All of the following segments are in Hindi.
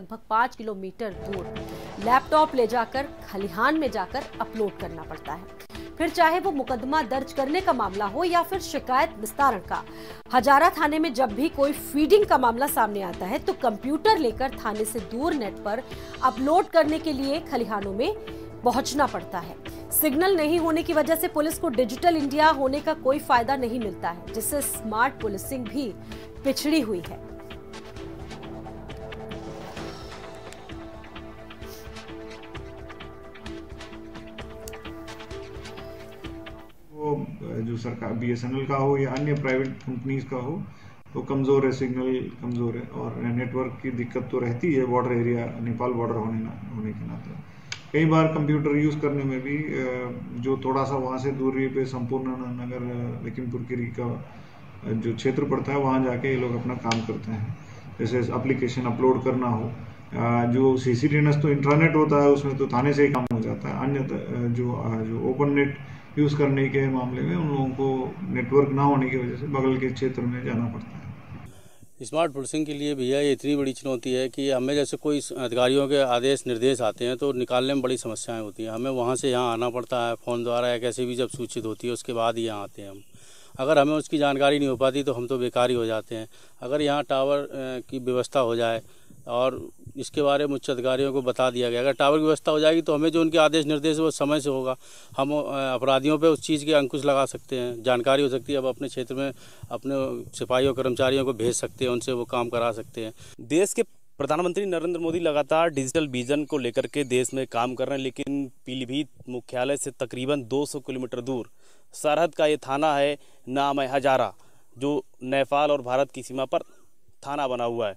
लगभग पाँच किलोमीटर दूर। लैपटॉप ले जाकर, खलिहान में जाकर अपलोड करना पड़ता है। फिर चाहे वो मुकदमा दर्ज करने का मामला हो या फिर शिकायत निस्तारण का। हजारा थाने में जब भी कोई फीडिंग का मामला सामने आता है तो कंप्यूटर लेकर थाने से दूर नेट पर अपलोड करने के लिए खलिहानों में पहुँचना पड़ता है। सिग्नल नहीं होने की वजह से पुलिस को डिजिटल इंडिया होने का कोई फ़ायदा नहीं मिलता है, जिससे स्मार्ट पुलिसिंग भी पिछड़ी हुई है। जो सरकार बी का हो या अन्य प्राइवेट कंपनीज़ का हो तो कमज़ोर है सिग्नल कमज़ोर है। और नेटवर्क की दिक्कत तो रहती है बॉर्डर एरिया नेपाल बॉर्डर होने ना, होने के नाते। कई बार कंप्यूटर यूज़ करने में भी जो थोड़ा सा वहाँ से दूरी पे संपूर्ण नगर लखीमपुर खीरी का जो क्षेत्र पड़ता है, वहाँ जाके ये लोग अपना काम करते हैं। जैसे एप्लीकेशन अपलोड करना हो जो सी सी तो इंटरनेट होता है, उसमें तो थाने से ही काम हो जाता है। अन्य जो जो ओपन नेट यूज़ करने के मामले में उन लोगों को नेटवर्क ना होने की वजह से बगल के क्षेत्र में जाना पड़ता है। स्मार्ट पुलिसिंग के लिए भैया ये इतनी बड़ी चुनौती है कि हमें जैसे कोई अधिकारियों के आदेश, निर्देश आते हैं तो निकालने में बड़ी समस्याएँ होती हैं। हमें वहाँ से यहाँ आना पड़ता है, फ़ोन द्वारा या कैसे भी जब सूचित होती है, उसके बाद ही यहाँ आते हैं हम। अगर हमें उसकी जानकारी नहीं हो पाती तो हम तो बेकार ही हो जाते हैं। अगर यहाँ टावर की व्यवस्था हो जाए और इसके बारे में उच्च अधिकारियों को बता दिया गया। अगर टावर की व्यवस्था हो जाएगी तो हमें जो उनके आदेश निर्देश वो समय से होगा। हम अपराधियों पे उस चीज़ के अंकुश लगा सकते हैं। जानकारी हो सकती है, अब अपने क्षेत्र में अपने सिपाहियों, कर्मचारियों को भेज सकते हैं, उनसे वो काम करा सकते हैं। देश के प्रधानमंत्री नरेंद्र मोदी लगातार डिजिटल विजन को लेकर के देश में काम कर रहे हैं, लेकिन पीलीभीत मुख्यालय से तकरीबन 200 किलोमीटर दूर सरहद का ये थाना है, नाम है हजारा, जो नेपाल और भारत की सीमा पर थाना बना हुआ है।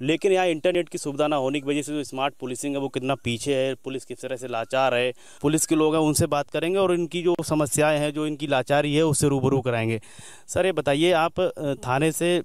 लेकिन यहाँ इंटरनेट की सुविधा ना होने की वजह से जो स्मार्ट पुलिसिंग है वो कितना पीछे है पुलिस किस तरह से लाचार है पुलिस के लोग हैं उनसे बात करेंगे और इनकी जो समस्याएँ हैं जो इनकी लाचारी है उससे रूबरू कराएँगे। सर ये बताइए आप थाने से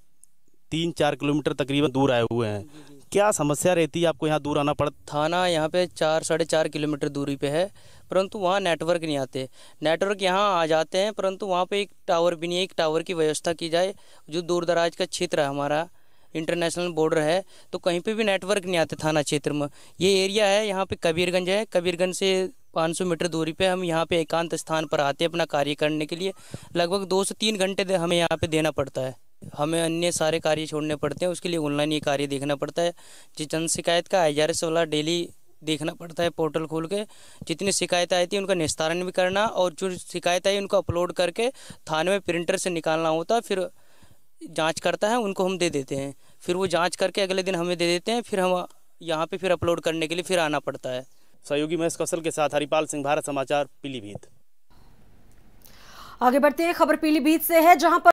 तीन चार किलोमीटर तकरीबन दूर आए हुए हैं। क्या समस्या रहती है आपको यहाँ दूर आना पड़ता थाना यहाँ पे चार साढ़े चार किलोमीटर दूरी पे है परंतु वहाँ नेटवर्क नहीं आते। नेटवर्क यहाँ आ जाते हैं परंतु वहाँ पे एक टावर भी नहीं है एक टावर की व्यवस्था की जाए जो दूर दराज का क्षेत्र है हमारा। इंटरनेशनल बॉर्डर है तो कहीं पे भी नेटवर्क नहीं आते थाना क्षेत्र में। ये एरिया है, यहाँ पे कबीरगंज है। कबीरगंज से 500 मीटर दूरी पे हम यहाँ पे एकांत स्थान पर आते हैं अपना कार्य करने के लिए। लगभग दो से तीन घंटे हमें यहाँ पे देना पड़ता है। हमें अन्य सारे कार्य छोड़ने पड़ते हैं, उसके लिए ऑनलाइन ये कार्य देखना पड़ता है। जिस जन शिकायत का आईआरएस वाला डेली देखना पड़ता है पोर्टल खोल के। जितनी शिकायतें आई थी, उनका निस्तारण भी करना और जो शिकायत आई, उनको अपलोड करके थाने में प्रिंटर से निकालना होता, फिर जाँच करता है उनको हम दे देते हैं। फिर वो जाँच करके अगले दिन हमें दे देते हैं फिर हम यहाँ पे फिर अपलोड करने के लिए फिर आना पड़ता है। सहयोगी महेश कौशल के साथ हरिपाल सिंह भारत समाचार पीलीभीत। आगे बढ़ते हैं खबर पीलीभीत से है जहाँ पर